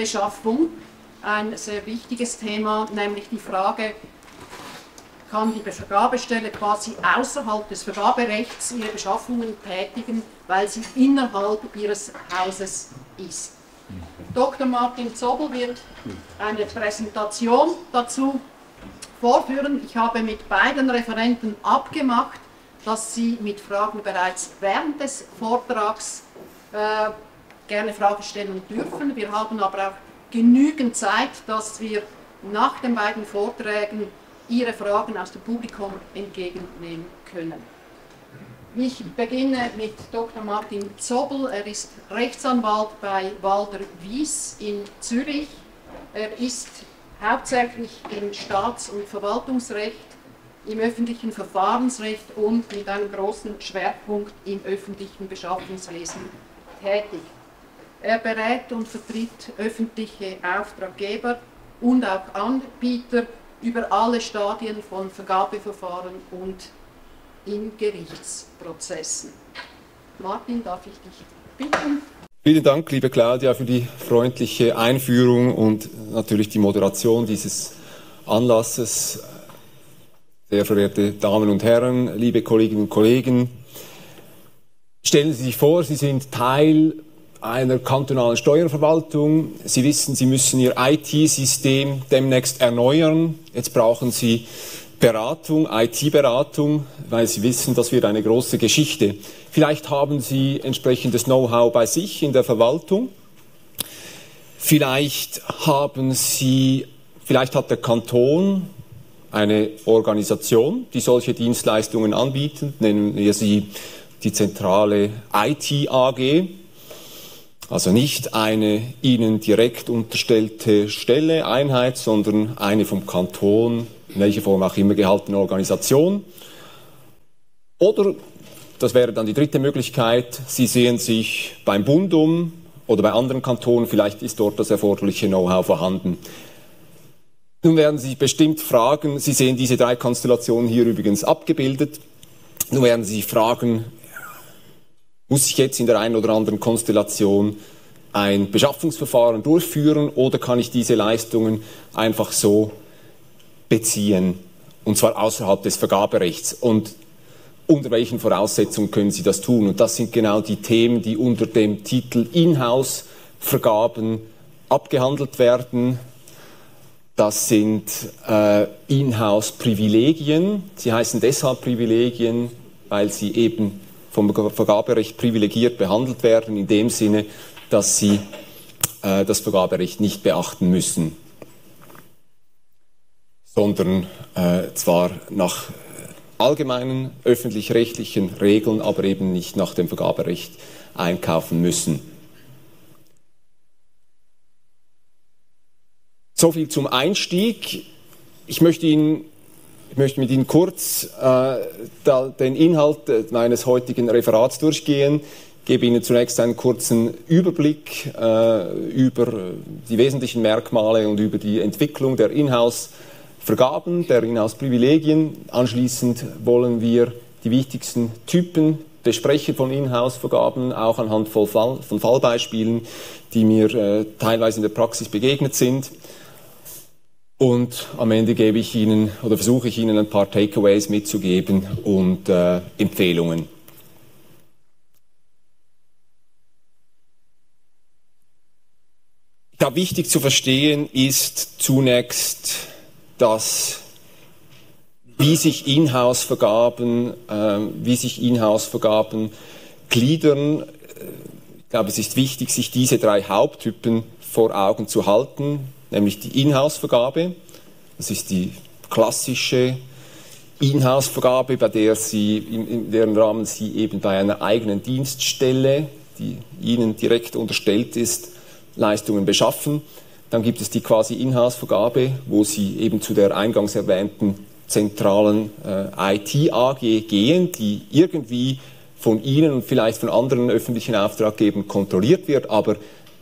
Inhouse-Beschaffung ein sehr wichtiges Thema, nämlich die Frage, kann die Vergabestelle quasi außerhalb des Vergaberechts ihre Beschaffungen tätigen, weil sie innerhalb ihres Hauses ist. Dr. Martin Zobel wird eine Präsentation dazu vorführen. Ich habe mit beiden Referenten abgemacht, dass sie mit Fragen bereits während des Vortrags äh, gerne Fragen stellen dürfen. Wir haben aber auch genügend Zeit, dass wir nach den beiden Vorträgen Ihre Fragen aus dem Publikum entgegennehmen können. Ich beginne mit Dr. Martin Zobel. Er ist Rechtsanwalt bei Walder Wies in Zürich. Er ist hauptsächlich im Staats- und Verwaltungsrecht, im öffentlichen Verfahrensrecht und mit einem großen Schwerpunkt im öffentlichen Beschaffungswesen tätig. Er berät und vertritt öffentliche Auftraggeber und auch Anbieter über alle Stadien von Vergabeverfahren und in Gerichtsprozessen. Martin, darf ich dich bitten? Vielen Dank, liebe Claudia, für die freundliche Einführung und natürlich die Moderation dieses Anlasses. Sehr verehrte Damen und Herren, liebe Kolleginnen und Kollegen, stellen Sie sich vor, Sie sind Teil einer kantonalen Steuerverwaltung. Sie wissen, Sie müssen Ihr IT-System demnächst erneuern. Jetzt brauchen Sie Beratung, IT-Beratung, weil Sie wissen, das wird eine große Geschichte. Vielleicht haben Sie entsprechendes Know-how bei sich in der Verwaltung. Vielleicht haben Sie, vielleicht hat der Kanton eine Organisation, die solche Dienstleistungen anbietet, nennen wir sie die zentrale IT AG. Also nicht eine ihnen direkt unterstellte Stelle, Einheit, sondern eine vom Kanton, in welcher Form auch immer gehaltene Organisation. Oder, das wäre dann die dritte Möglichkeit, Sie sehen sich beim Bund um oder bei anderen Kantonen, vielleicht ist dort das erforderliche Know-how vorhanden. Nun werden Sie bestimmt fragen, Sie sehen diese drei Konstellationen hier übrigens abgebildet. Nun werden Sie fragen, muss ich jetzt in der einen oder anderen Konstellation ein Beschaffungsverfahren durchführen oder kann ich diese Leistungen einfach so beziehen und zwar außerhalb des Vergaberechts und unter welchen Voraussetzungen können Sie das tun? Und das sind genau die Themen, die unter dem Titel Inhouse-Vergaben abgehandelt werden. Das sind äh, Inhouse-Privilegien. Sie heißen deshalb Privilegien, weil sie eben vom Vergaberecht privilegiert behandelt werden, in dem Sinne, dass sie äh, das Vergaberecht nicht beachten müssen, sondern äh, zwar nach allgemeinen öffentlich-rechtlichen Regeln, aber eben nicht nach dem Vergaberecht einkaufen müssen. So viel zum Einstieg. Ich möchte Ihnen ich möchte mit Ihnen kurz äh, den Inhalt äh, meines heutigen Referats durchgehen. Ich gebe Ihnen zunächst einen kurzen Überblick äh, über die wesentlichen Merkmale und über die Entwicklung der Inhouse-Vergaben, der Inhouse-Privilegien. Anschließend wollen wir die wichtigsten Typen besprechen von Inhouse-Vergaben, auch anhand von, Fall, von Fallbeispielen, die mir äh, teilweise in der Praxis begegnet sind. Und am Ende gebe ich Ihnen oder versuche ich Ihnen ein paar Takeaways mitzugeben und äh, Empfehlungen. Da wichtig zu verstehen ist zunächst, dass wie sich Inhouse-Vergaben, äh, wie sich Inhouse-Vergaben gliedern. Ich glaube, es ist wichtig, sich diese drei Haupttypen vor Augen zu halten nämlich die Inhouse-Vergabe. Das ist die klassische Inhouse-Vergabe, bei der Sie, in, deren Rahmen Sie eben bei einer eigenen Dienststelle, die Ihnen direkt unterstellt ist, Leistungen beschaffen. Dann gibt es die quasi Inhouse-Vergabe, wo Sie eben zu der eingangs erwähnten zentralen äh, IT-AG gehen, die irgendwie von Ihnen und vielleicht von anderen öffentlichen Auftraggebern kontrolliert wird, aber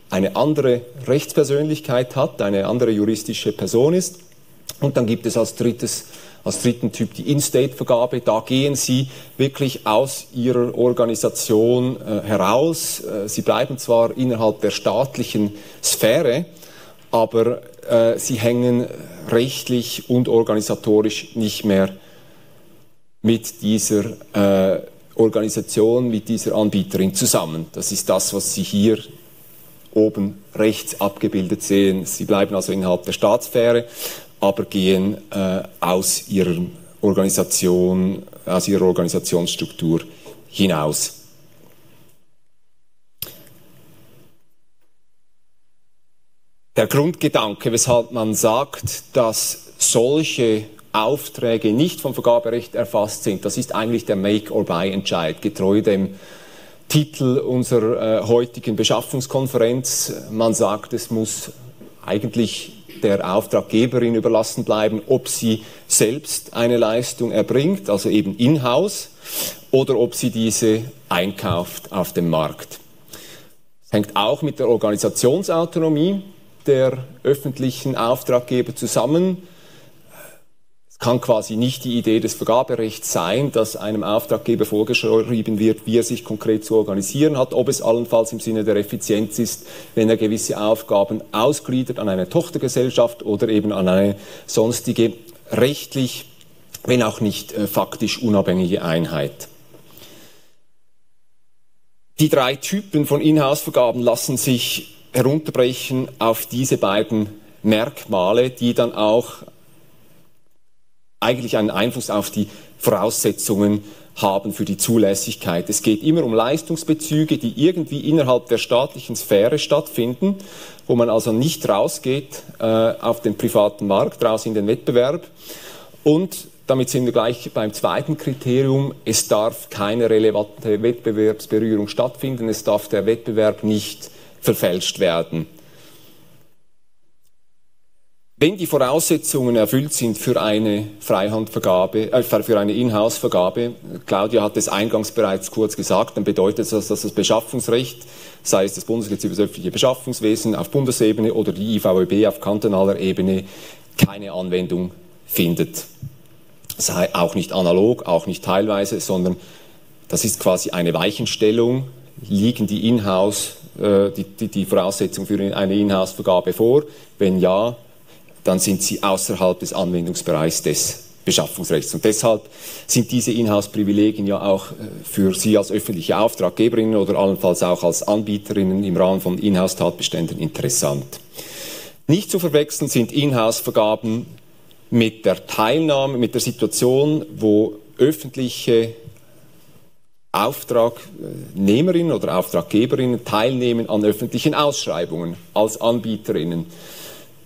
eine andere Rechtspersönlichkeit hat, eine andere juristische Person ist. Und dann gibt es als drittes Als dritten Typ die In-State-Vergabe. Da gehen Sie wirklich aus Ihrer Organisation äh, heraus. Äh, Sie bleiben zwar innerhalb der staatlichen Sphäre, aber äh, Sie hängen rechtlich und organisatorisch nicht mehr mit dieser äh, Organisation, mit dieser Anbieterin zusammen. Das ist das, was Sie hier oben rechts abgebildet sehen. Sie bleiben also innerhalb der Staatssphäre, aber gehen äh, aus ihrer Organisation, aus ihrer Organisationsstruktur hinaus. Der Grundgedanke, weshalb man sagt, dass solche Aufträge nicht vom Vergaberecht erfasst sind, das ist eigentlich der Make-or-Buy-Entscheid, getreu dem Titel unserer äh, heutigen Beschaffungskonferenz. Man sagt, es muss eigentlich der Auftraggeberin überlassen bleiben, ob sie selbst eine Leistung erbringt, also eben in-house, oder ob sie diese einkauft auf dem Markt. Es hängt auch mit der Organisationsautonomie der öffentlichen Auftraggeber zusammen kann quasi nicht die Idee des Vergaberechts sein, dass einem Auftraggeber vorgeschrieben wird, wie er sich konkret zu organisieren hat, ob es allenfalls im Sinne der Effizienz ist, wenn er gewisse Aufgaben ausgliedert an eine Tochtergesellschaft oder eben an eine sonstige rechtlich, wenn auch nicht äh, faktisch unabhängige Einheit. Die drei Typen von Inhouse-Vergaben lassen sich herunterbrechen auf diese beiden Merkmale, die dann auch eigentlich einen Einfluss auf die Voraussetzungen haben für die Zulässigkeit. Es geht immer um Leistungsbezüge, die irgendwie innerhalb der staatlichen Sphäre stattfinden, wo man also nicht rausgeht äh, auf den privaten Markt, raus in den Wettbewerb. Und damit sind wir gleich beim zweiten Kriterium. Es darf keine relevante Wettbewerbsberührung stattfinden. Es darf der Wettbewerb nicht verfälscht werden. Wenn die Voraussetzungen erfüllt sind für eine Freihandvergabe, äh, für eine Inhouse-Vergabe, Claudia hat es eingangs bereits kurz gesagt, dann bedeutet das, dass das Beschaffungsrecht, sei es das Bundesgesetz über das öffentliche Beschaffungswesen auf Bundesebene oder die IVEB auf kantonaler Ebene, keine Anwendung findet. Sei auch nicht analog, auch nicht teilweise, sondern das ist quasi eine Weichenstellung, liegen die Inhouse, äh, die, die, die Voraussetzungen für eine Inhouse-Vergabe vor? Wenn ja, dann sind sie außerhalb des Anwendungsbereichs des Beschaffungsrechts. Und deshalb sind diese Inhouse-Privilegien ja auch äh, für Sie als öffentliche Auftraggeberinnen oder allenfalls auch als Anbieterinnen im Rahmen von Inhouse-Tatbeständen interessant. Nicht zu verwechseln sind Inhouse-Vergaben mit der Teilnahme, mit der Situation, wo öffentliche Auftragnehmerinnen oder Auftraggeberinnen teilnehmen an öffentlichen Ausschreibungen als Anbieterinnen.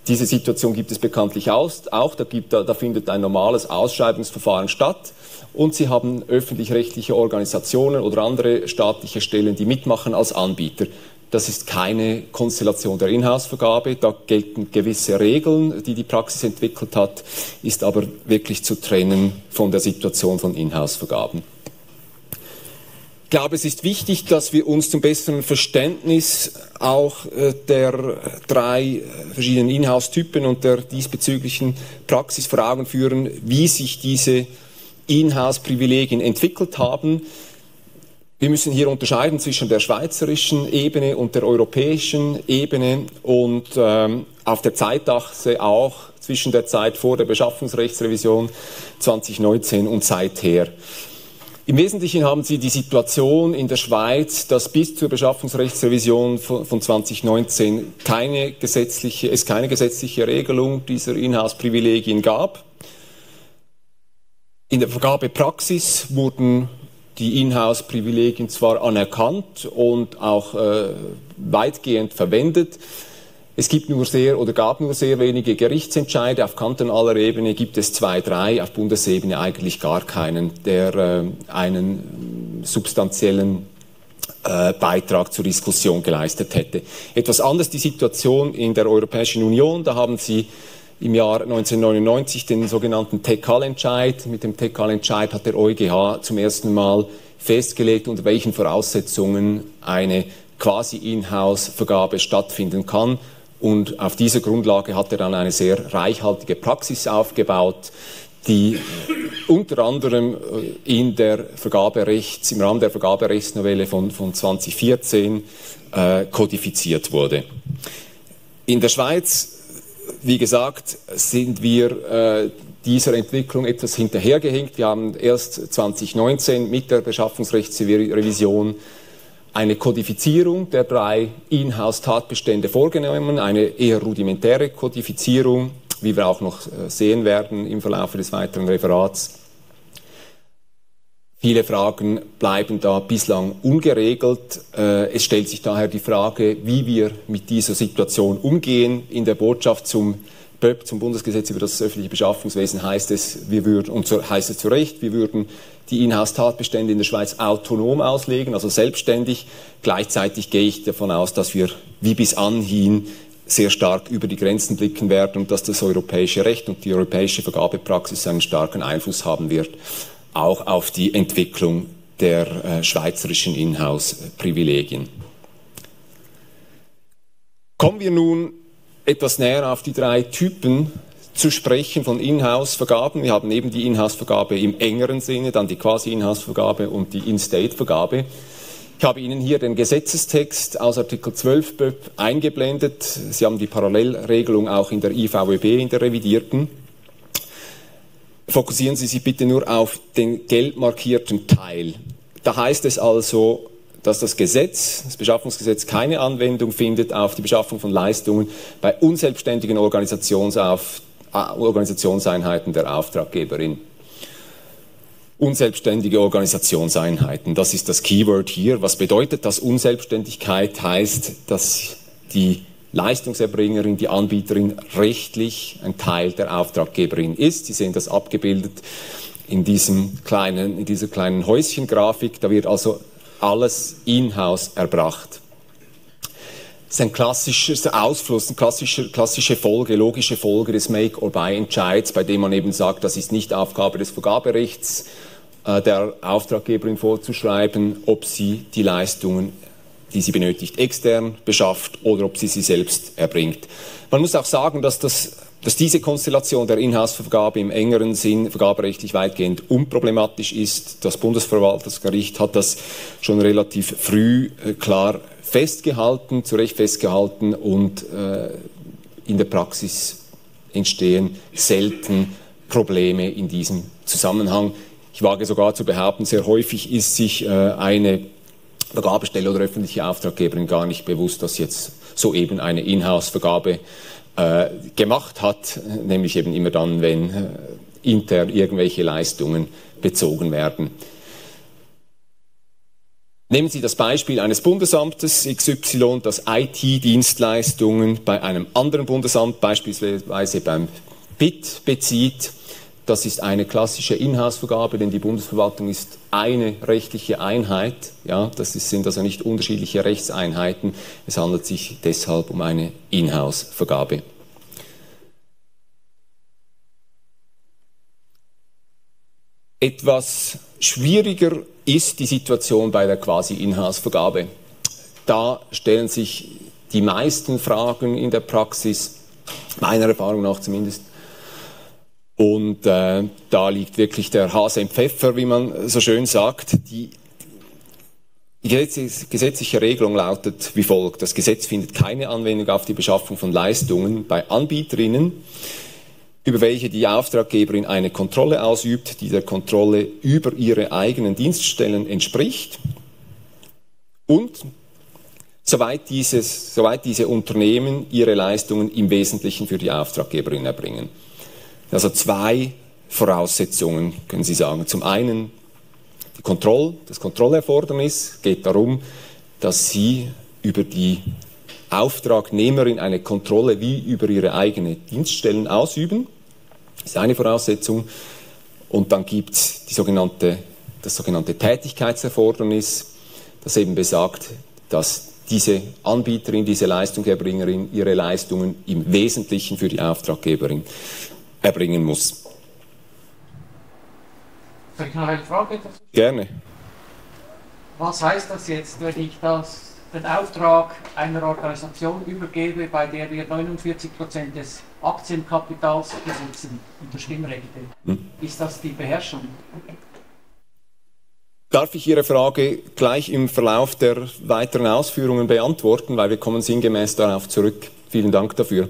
Diese Situation gibt es bekanntlich auch. Da, gibt, da, da findet ein normales Ausschreibungsverfahren statt. Und Sie haben öffentlich-rechtliche Organisationen oder andere staatliche Stellen, die mitmachen als Anbieter. Das ist keine Konstellation der Inhouse-Vergabe. Da gelten gewisse Regeln, die die Praxis entwickelt hat, ist aber wirklich zu trennen von der Situation von Inhouse-Vergaben glaube, es ist wichtig, dass wir uns zum besseren Verständnis auch äh, der drei verschiedenen Inhouse-Typen und der diesbezüglichen Praxis vor Augen führen, wie sich diese Inhouse-Privilegien entwickelt haben. Wir müssen hier unterscheiden zwischen der schweizerischen Ebene und der europäischen Ebene und ähm, auf der Zeitachse auch zwischen der Zeit vor der Beschaffungsrechtsrevision 2019 und seither. Im Wesentlichen haben Sie die Situation in der Schweiz, dass bis zur Beschaffungsrechtsrevision von, 2019 keine gesetzliche, es keine gesetzliche Regelung dieser Inhouse-Privilegien gab. In der Vergabepraxis wurden die Inhouse-Privilegien zwar anerkannt und auch äh, weitgehend verwendet, es gibt nur sehr oder gab nur sehr wenige Gerichtsentscheide. Auf kantonaler Ebene gibt es zwei, drei, auf Bundesebene eigentlich gar keinen, der äh, einen substanziellen äh, Beitrag zur Diskussion geleistet hätte. Etwas anders die Situation in der Europäischen Union. Da haben Sie im Jahr 1999 den sogenannten TECAL-Entscheid. Mit dem TECAL-Entscheid hat der EuGH zum ersten Mal festgelegt, unter welchen Voraussetzungen eine quasi In-house-Vergabe stattfinden kann. Und auf dieser Grundlage hat er dann eine sehr reichhaltige Praxis aufgebaut, die unter anderem in der Vergaberechts, im Rahmen der Vergaberechtsnovelle von, von 2014 äh, kodifiziert wurde. In der Schweiz, wie gesagt, sind wir äh, dieser Entwicklung etwas hinterhergehinkt. Wir haben erst 2019 mit der Beschaffungsrechtsrevision eine Kodifizierung der drei Inhouse-Tatbestände vorgenommen, eine eher rudimentäre Kodifizierung, wie wir auch noch äh, sehen werden im Verlauf des weiteren Referats. Viele Fragen bleiben da bislang ungeregelt. Äh, es stellt sich daher die Frage, wie wir mit dieser Situation umgehen. In der Botschaft zum BÖP, zum Bundesgesetz über das öffentliche Beschaffungswesen, heißt es, wir würden, und so heißt es zu Recht, wir würden die Inhouse-Tatbestände in der Schweiz autonom auslegen, also selbstständig. Gleichzeitig gehe ich davon aus, dass wir wie bis anhin sehr stark über die Grenzen blicken werden und dass das europäische Recht und die europäische Vergabepraxis einen starken Einfluss haben wird auch auf die Entwicklung der äh, schweizerischen Inhouse-Privilegien. Kommen wir nun etwas näher auf die drei Typen zu sprechen von Inhouse-Vergaben. Wir haben eben die Inhouse-Vergabe im engeren Sinne, dann die Quasi-Inhouse-Vergabe und die In-State-Vergabe. Ich habe Ihnen hier den Gesetzestext aus Artikel 12 BÖP eingeblendet. Sie haben die Parallelregelung auch in der IVWB, in der revidierten. Fokussieren Sie sich bitte nur auf den gelb markierten Teil. Da heißt es also, dass das Gesetz, das Beschaffungsgesetz, keine Anwendung findet auf die Beschaffung von Leistungen bei unselbstständigen Organisationsauf, äh, Organisationseinheiten der Auftraggeberin. Unselbstständige Organisationseinheiten, das ist das Keyword hier. Was bedeutet das? Unselbstständigkeit heißt, dass die Leistungserbringerin, die Anbieterin rechtlich ein Teil der Auftraggeberin ist. Sie sehen das abgebildet in, diesem kleinen, in dieser kleinen Häuschengrafik. Da wird also alles in-house erbracht. Ist ein klassischer Ausfluss, eine klassische, klassische Folge, logische Folge des Make-or-Buy-Entscheids, bei dem man eben sagt, das ist nicht Aufgabe des Vergaberechts, äh, der Auftraggeberin vorzuschreiben, ob sie die Leistungen die sie benötigt, extern beschafft oder ob sie sie selbst erbringt. Man muss auch sagen, dass, das, dass diese Konstellation der Inhouse-Vergabe im engeren Sinn vergaberechtlich weitgehend unproblematisch ist. Das Bundesverwaltungsgericht hat das schon relativ früh äh, klar festgehalten, zu Recht festgehalten und äh, in der Praxis entstehen selten Probleme in diesem Zusammenhang. Ich wage sogar zu behaupten, sehr häufig ist sich äh, eine Vergabestelle oder öffentliche Auftraggeberin gar nicht bewusst, dass jetzt soeben eine Inhouse-Vergabe äh, gemacht hat, nämlich eben immer dann, wenn äh, intern irgendwelche Leistungen bezogen werden. Nehmen Sie das Beispiel eines Bundesamtes XY, das IT-Dienstleistungen bei einem anderen Bundesamt, beispielsweise beim BIT, bezieht das ist eine klassische Inhouse-Vergabe, denn die Bundesverwaltung ist eine rechtliche Einheit. Ja, das sind also nicht unterschiedliche Rechtseinheiten. Es handelt sich deshalb um eine Inhouse-Vergabe. Etwas schwieriger ist die Situation bei der quasi Inhouse-Vergabe. Da stellen sich die meisten Fragen in der Praxis, meiner Erfahrung nach zumindest, und äh, da liegt wirklich der Hase im Pfeffer, wie man so schön sagt. Die, die gesetzliche Regelung lautet wie folgt. Das Gesetz findet keine Anwendung auf die Beschaffung von Leistungen bei Anbieterinnen, über welche die Auftraggeberin eine Kontrolle ausübt, die der Kontrolle über ihre eigenen Dienststellen entspricht. Und soweit, dieses, soweit diese Unternehmen ihre Leistungen im Wesentlichen für die Auftraggeberin erbringen. Also zwei Voraussetzungen, können Sie sagen. Zum einen die Kontroll, das Kontrollerfordernis geht darum, dass Sie über die Auftragnehmerin eine Kontrolle wie über ihre eigene Dienststellen ausüben. Das ist eine Voraussetzung. Und dann gibt es sogenannte, das sogenannte Tätigkeitserfordernis, das eben besagt, dass diese Anbieterin, diese Leistungserbringerin ihre Leistungen im Wesentlichen für die Auftraggeberin erbringen muss. Soll ich noch eine Frage dazu? Gerne. Was heißt das jetzt, wenn ich das den Auftrag einer Organisation übergebe, bei der wir 49% des Aktienkapitals besitzen und der Stimmrechte. Hm. Ist das die Beherrschung? Darf ich Ihre Frage gleich im Verlauf der weiteren Ausführungen beantworten, weil wir kommen sinngemäß darauf zurück. Vielen Dank dafür.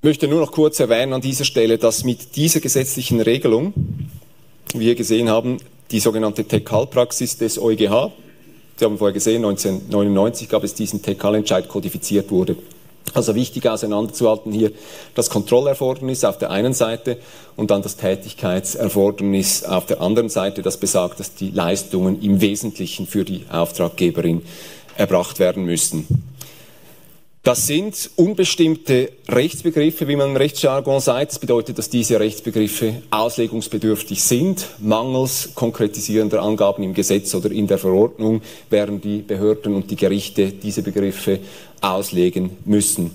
Ich möchte nur noch kurz erwähnen an dieser Stelle, dass mit dieser gesetzlichen Regelung, wie wir gesehen haben, die sogenannte TECAL-Praxis des EuGH, Sie haben vorher gesehen, 1999 gab es diesen TECAL-Entscheid kodifiziert wurde. Also wichtig auseinanderzuhalten hier das Kontrollerfordernis auf der einen Seite und dann das Tätigkeitserfordernis auf der anderen Seite, das besagt, dass die Leistungen im Wesentlichen für die Auftraggeberin erbracht werden müssen. Das sind unbestimmte Rechtsbegriffe, wie man im Rechtsjargon sagt. Das bedeutet, dass diese Rechtsbegriffe auslegungsbedürftig sind. Mangels konkretisierender Angaben im Gesetz oder in der Verordnung werden die Behörden und die Gerichte diese Begriffe auslegen müssen.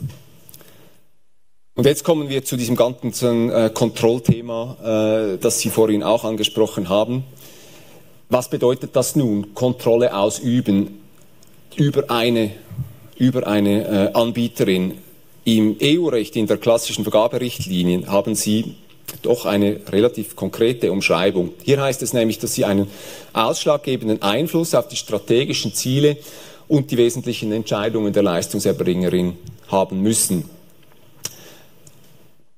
Und jetzt kommen wir zu diesem ganzen äh, Kontrollthema, äh, das Sie vorhin auch angesprochen haben. Was bedeutet das nun, Kontrolle ausüben über eine über eine äh, Anbieterin. Im EU-Recht, in der klassischen Vergaberichtlinie, haben Sie doch eine relativ konkrete Umschreibung. Hier heißt es nämlich, dass Sie einen ausschlaggebenden Einfluss auf die strategischen Ziele und die wesentlichen Entscheidungen der Leistungserbringerin haben müssen.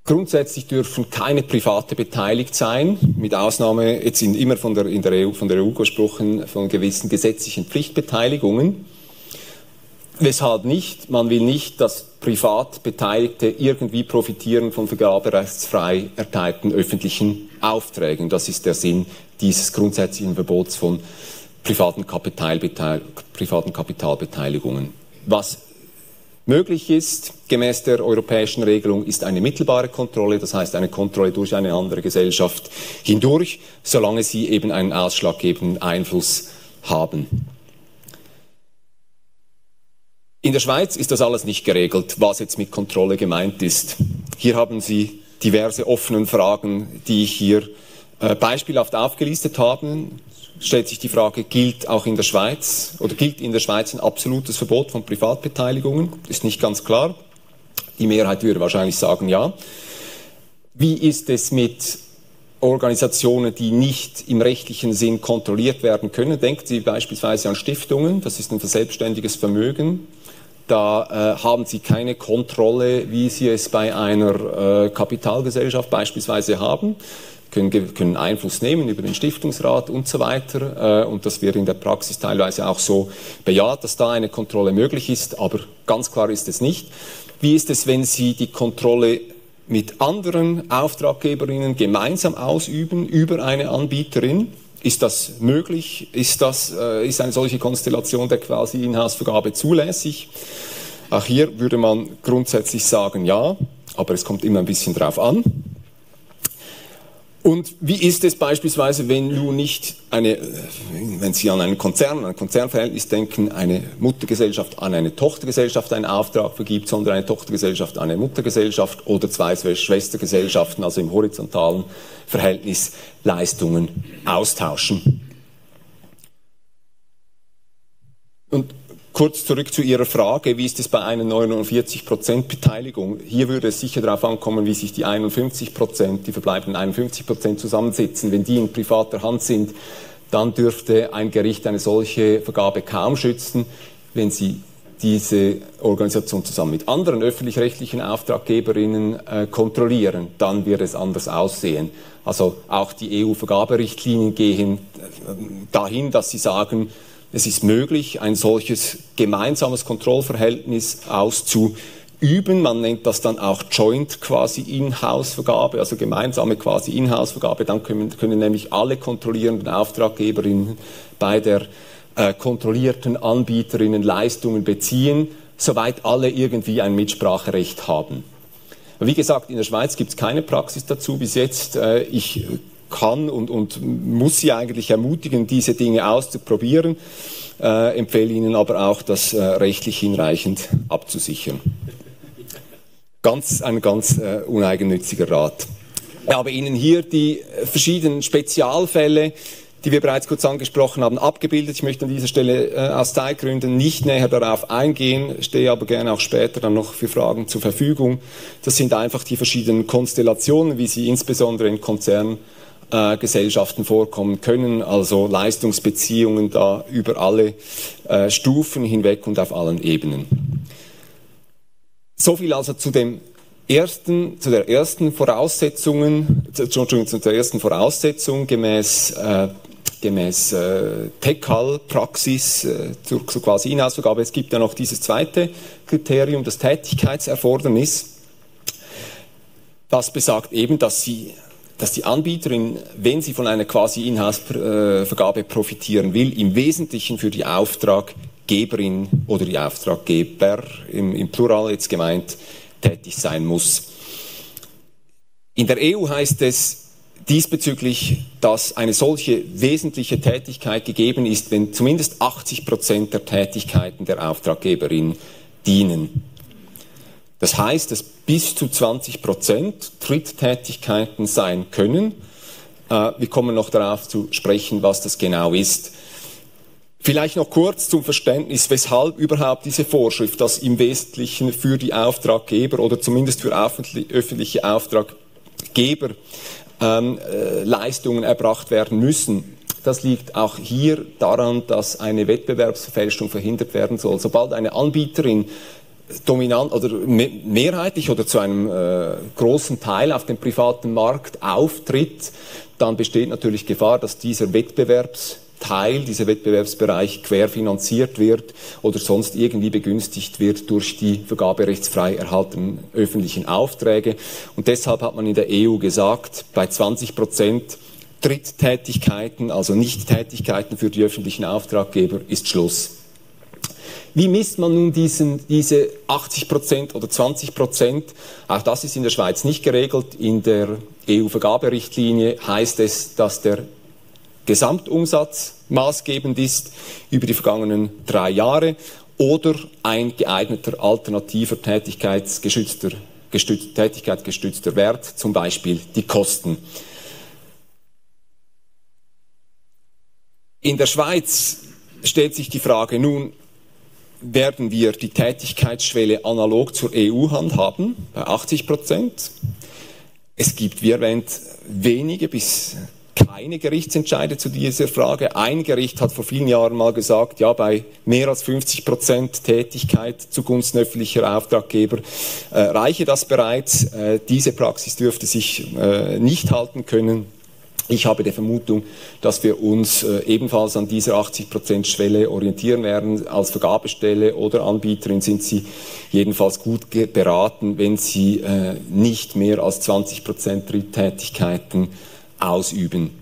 Grundsätzlich dürfen keine Private beteiligt sein, mit Ausnahme jetzt in, immer von der, in der EU, von der EU gesprochen, von gewissen gesetzlichen Pflichtbeteiligungen. Weshalb nicht? Man will nicht, dass Privatbeteiligte irgendwie profitieren von vergaberechtsfrei erteilten öffentlichen Aufträgen. Das ist der Sinn dieses grundsätzlichen Verbots von privaten, privaten Kapitalbeteiligungen. Was möglich ist, gemäß der europäischen Regelung, ist eine mittelbare Kontrolle, das heißt eine Kontrolle durch eine andere Gesellschaft hindurch, solange sie eben einen ausschlaggebenden Einfluss haben. In der Schweiz ist das alles nicht geregelt, was jetzt mit Kontrolle gemeint ist. Hier haben Sie diverse offene Fragen, die ich hier äh, beispielhaft aufgelistet habe. Stellt sich die Frage, gilt auch in der Schweiz oder gilt in der Schweiz ein absolutes Verbot von Privatbeteiligungen? Ist nicht ganz klar. Die Mehrheit würde wahrscheinlich sagen ja. Wie ist es mit Organisationen, die nicht im rechtlichen Sinn kontrolliert werden können? Denken Sie beispielsweise an Stiftungen, das ist ein verselbstständiges Vermögen. Da äh, haben Sie keine Kontrolle, wie Sie es bei einer äh, Kapitalgesellschaft beispielsweise haben. Können, können Einfluss nehmen über den Stiftungsrat und so weiter. Äh, und das wird in der Praxis teilweise auch so bejaht, dass da eine Kontrolle möglich ist. Aber ganz klar ist es nicht. Wie ist es, wenn Sie die Kontrolle mit anderen Auftraggeberinnen gemeinsam ausüben über eine Anbieterin? Ist das möglich? Ist, das, äh, ist eine solche Konstellation der quasi Inhouse-Vergabe zulässig? Auch hier würde man grundsätzlich sagen, ja, aber es kommt immer ein bisschen drauf an. Und wie ist es beispielsweise, wenn du nicht eine, wenn Sie an einen Konzern, an ein Konzernverhältnis denken, eine Muttergesellschaft an eine Tochtergesellschaft einen Auftrag vergibt, sondern eine Tochtergesellschaft an eine Muttergesellschaft oder zwei Schwestergesellschaften, also im horizontalen Verhältnis Leistungen austauschen. Und Kurz zurück zu Ihrer Frage, wie ist es bei einer 49% Beteiligung? Hier würde es sicher darauf ankommen, wie sich die 51%, die verbleibenden 51% zusammensetzen. Wenn die in privater Hand sind, dann dürfte ein Gericht eine solche Vergabe kaum schützen, wenn sie diese Organisation zusammen mit anderen öffentlich-rechtlichen Auftraggeberinnen äh, kontrollieren, dann wird es anders aussehen. Also auch die EU-Vergaberichtlinien gehen äh, dahin, dass sie sagen, es ist möglich, ein solches gemeinsames Kontrollverhältnis auszuüben. Man nennt das dann auch Joint quasi In-house-Vergabe, also gemeinsame quasi In-house-Vergabe. Dann können, können, nämlich alle kontrollierenden Auftraggeberinnen bei der äh, kontrollierten Anbieterinnen Leistungen beziehen, soweit alle irgendwie ein Mitspracherecht haben. Wie gesagt, in der Schweiz gibt es keine Praxis dazu bis jetzt. Äh, ich kann und, und muss sie eigentlich ermutigen, diese Dinge auszuprobieren. Äh, empfehle Ihnen aber auch, das äh, rechtlich hinreichend abzusichern. Ganz, ein ganz äh, uneigennütziger Rat. Ich habe Ihnen hier die verschiedenen Spezialfälle die wir bereits kurz angesprochen haben, abgebildet. Ich möchte an dieser Stelle äh, aus Zeitgründen nicht näher darauf eingehen, stehe aber gerne auch später dann noch für Fragen zur Verfügung. Das sind einfach die verschiedenen Konstellationen, wie sie insbesondere in Konzerngesellschaften äh, vorkommen können, also Leistungsbeziehungen da über alle äh, Stufen hinweg und auf allen Ebenen. So viel also zu dem ersten, zu der ersten Voraussetzungen, zu, zu der ersten Voraussetzung gemäß äh, gemäß äh, TECAL-Praxis äh, zur, zur quasi Inhaltsvergabe. Es gibt ja noch dieses zweite Kriterium, das Tätigkeitserfordernis. Das besagt eben, dass, sie, dass die Anbieterin, wenn sie von einer quasi Inhaltsvergabe profitieren will, im Wesentlichen für die Auftraggeberin oder die Auftraggeber, im, im Plural jetzt gemeint, tätig sein muss. In der EU heißt es, diesbezüglich, dass eine solche wesentliche Tätigkeit gegeben ist, wenn zumindest 80 Prozent der Tätigkeiten der Auftraggeberin dienen. Das heißt, dass bis zu 20 Prozent Dritttätigkeiten sein können. Äh, wir kommen noch darauf zu sprechen, was das genau ist. Vielleicht noch kurz zum Verständnis, weshalb überhaupt diese Vorschrift, dass im Wesentlichen für die Auftraggeber oder zumindest für öffentliche Auftraggeber ähm, äh, Leistungen erbracht werden müssen. Das liegt auch hier daran, dass eine Wettbewerbsverfälschung verhindert werden soll. Sobald eine Anbieterin dominant oder mehrheitlich oder zu einem äh, großen Teil auf dem privaten Markt auftritt, dann besteht natürlich Gefahr, dass dieser Wettbewerbs Teil, dieser Wettbewerbsbereich querfinanziert wird oder sonst irgendwie begünstigt wird durch die vergaberechtsfrei erhaltenen öffentlichen Aufträge. Und deshalb hat man in der EU gesagt, bei 20 Prozent Dritttätigkeiten, also Nichttätigkeiten für die öffentlichen Auftraggeber, ist Schluss. Wie misst man nun diesen, diese 80 Prozent oder 20 Prozent? Auch das ist in der Schweiz nicht geregelt. In der EU-Vergaberichtlinie heißt es, dass der Gesamtumsatz maßgebend ist über die vergangenen drei Jahre oder ein geeigneter alternativer Tätigkeitsgestützter, gestützt, tätigkeitsgestützter Wert, zum Beispiel die Kosten. In der Schweiz stellt sich die Frage nun, werden wir die Tätigkeitsschwelle analog zur EU handhaben, bei 80 Prozent? Es gibt, wie erwähnt, wenige bis keine Gerichtsentscheide zu dieser Frage. Ein Gericht hat vor vielen Jahren mal gesagt, ja, bei mehr als 50 Prozent Tätigkeit zugunsten öffentlicher Auftraggeber äh, reiche das bereits. Äh, diese Praxis dürfte sich äh, nicht halten können. Ich habe die Vermutung, dass wir uns äh, ebenfalls an dieser 80%-Schwelle orientieren werden. Als Vergabestelle oder Anbieterin sind Sie jedenfalls gut beraten, wenn Sie äh, nicht mehr als 20% Dritttätigkeiten ausüben.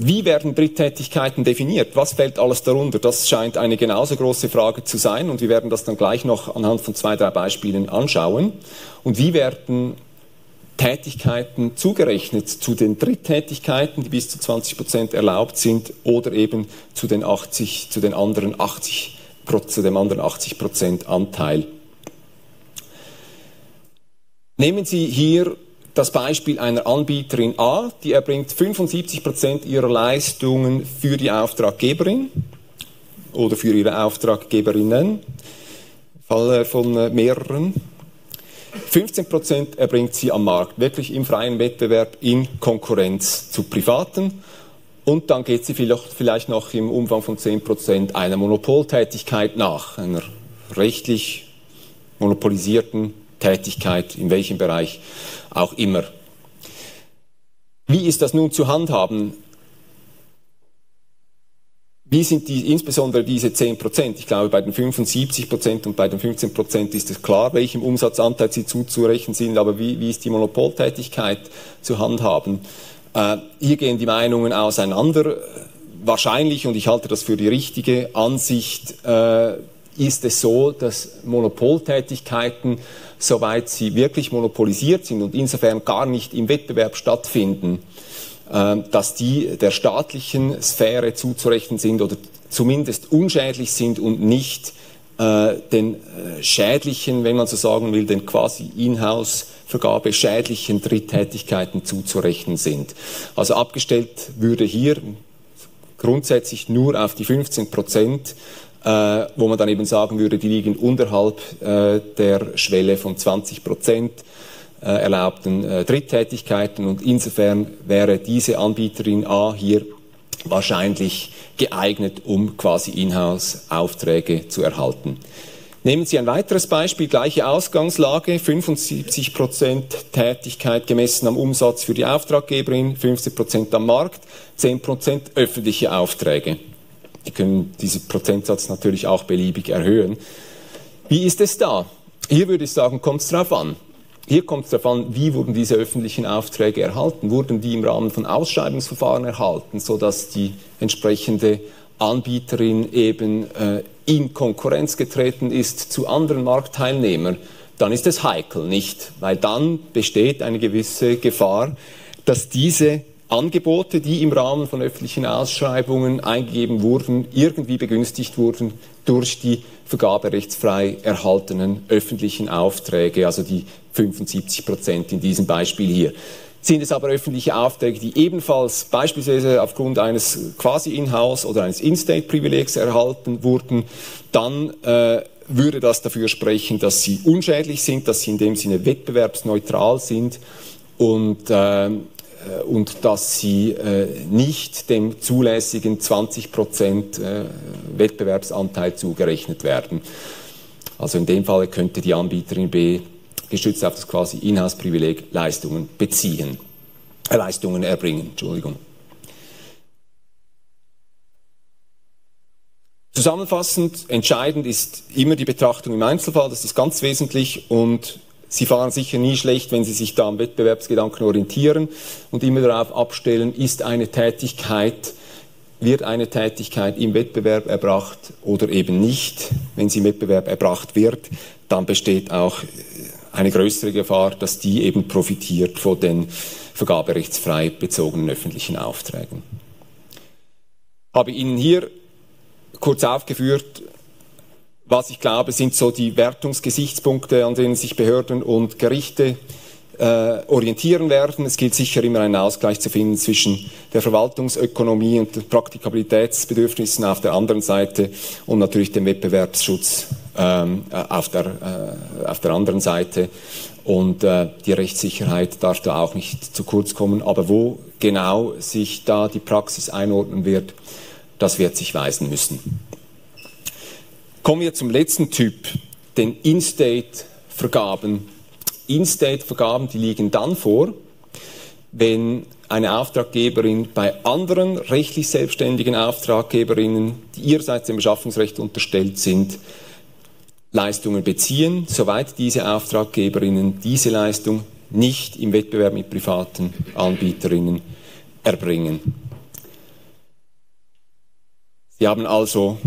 Wie werden Dritttätigkeiten definiert? Was fällt alles darunter? Das scheint eine genauso große Frage zu sein und wir werden das dann gleich noch anhand von zwei, drei Beispielen anschauen. Und wie werden Tätigkeiten zugerechnet zu den Dritttätigkeiten, die bis zu 20 Prozent erlaubt sind, oder eben zu den 80, zu den anderen 80, zu dem anderen 80 Prozent Anteil. Nehmen Sie hier das Beispiel einer Anbieterin A, die erbringt 75 Prozent ihrer Leistungen für die Auftraggeberin oder für ihre Auftraggeberinnen, Fall von äh, mehreren. 15 Prozent erbringt sie am Markt, wirklich im freien Wettbewerb in Konkurrenz zu Privaten. Und dann geht sie vielleicht noch im Umfang von 10 Prozent einer Monopoltätigkeit nach, einer rechtlich monopolisierten Tätigkeit, in welchem Bereich auch immer. Wie ist das nun zu handhaben? Wie sind die, insbesondere diese 10 Prozent? Ich glaube, bei den 75 Prozent und bei den 15 Prozent ist es klar, welchem Umsatzanteil sie zuzurechnen sind, aber wie, wie ist die Monopoltätigkeit zu handhaben? Äh, hier gehen die Meinungen auseinander. Wahrscheinlich, und ich halte das für die richtige Ansicht, äh, ist es so, dass Monopoltätigkeiten soweit sie wirklich monopolisiert sind und insofern gar nicht im Wettbewerb stattfinden, dass die der staatlichen Sphäre zuzurechnen sind oder zumindest unschädlich sind und nicht äh, den äh, schädlichen, wenn man so sagen will, den quasi In-house-Vergabe schädlichen Dritttätigkeiten zuzurechnen sind. Also abgestellt würde hier grundsätzlich nur auf die 15 Prozent, äh, wo man dann eben sagen würde, die liegen unterhalb der Schwelle von 20 Prozent erlaubten äh, Dritttätigkeiten und insofern wäre diese Anbieterin A hier wahrscheinlich geeignet, um quasi Inhouse-Aufträge zu erhalten. Nehmen Sie ein weiteres Beispiel, gleiche Ausgangslage, 75 Prozent Tätigkeit gemessen am Umsatz für die Auftraggeberin, 15 Prozent am Markt, 10 Prozent öffentliche Aufträge. Die können diesen Prozentsatz natürlich auch beliebig erhöhen. Wie ist es da? Hier würde ich sagen, kommt es darauf an. Hier kommt es darauf an, wie wurden diese öffentlichen Aufträge erhalten? Wurden die im Rahmen von Ausschreibungsverfahren erhalten, sodass die entsprechende Anbieterin eben äh, in Konkurrenz getreten ist zu anderen Marktteilnehmern, dann ist es heikel, nicht? Weil dann besteht eine gewisse Gefahr, dass diese Angebote, die im Rahmen von öffentlichen Ausschreibungen eingegeben wurden, irgendwie begünstigt wurden durch die vergaberechtsfrei erhaltenen öffentlichen Aufträge, also die 75 Prozent in diesem Beispiel hier. Sind es aber öffentliche Aufträge, die ebenfalls beispielsweise aufgrund eines quasi In-house oder eines In-State-Privilegs erhalten wurden, dann äh, würde das dafür sprechen, dass sie unschädlich sind, dass sie in dem Sinne wettbewerbsneutral sind und, äh, und dass sie äh, nicht dem zulässigen 20 Prozent äh, Wettbewerbsanteil zugerechnet werden. Also in dem Fall könnte die Anbieterin B gestützt auf das quasi Inhouse-Privileg Leistungen beziehen, äh, Leistungen erbringen, Entschuldigung. Zusammenfassend, entscheidend ist immer die Betrachtung im Einzelfall, das ist ganz wesentlich und Sie fahren sicher nie schlecht, wenn Sie sich da am Wettbewerbsgedanken orientieren und immer darauf abstellen, ist eine Tätigkeit, wird eine Tätigkeit im Wettbewerb erbracht oder eben nicht. Wenn sie im Wettbewerb erbracht wird, dann besteht auch eine größere Gefahr, dass die eben profitiert von den vergaberechtsfrei bezogenen öffentlichen Aufträgen. Habe Ihnen hier kurz aufgeführt, was ich glaube, sind so die Wertungsgesichtspunkte, an denen sich Behörden und Gerichte äh, orientieren werden. Es gilt sicher immer einen Ausgleich zu finden zwischen der Verwaltungsökonomie und den Praktikabilitätsbedürfnissen auf der anderen Seite und natürlich dem Wettbewerbsschutz ähm, äh, auf, der, äh, auf der anderen Seite. Und äh, die Rechtssicherheit darf da auch nicht zu kurz kommen. Aber wo genau sich da die Praxis einordnen wird, das wird sich weisen müssen. Kommen wir zum letzten Typ, den In-State-Vergaben. In-State-Vergaben, die liegen dann vor, wenn eine Auftraggeberin bei anderen rechtlich selbstständigen Auftraggeberinnen, die ihrerseits dem Beschaffungsrecht unterstellt sind, Leistungen beziehen, soweit diese Auftraggeberinnen diese Leistung nicht im Wettbewerb mit privaten Anbieterinnen erbringen. Sie haben also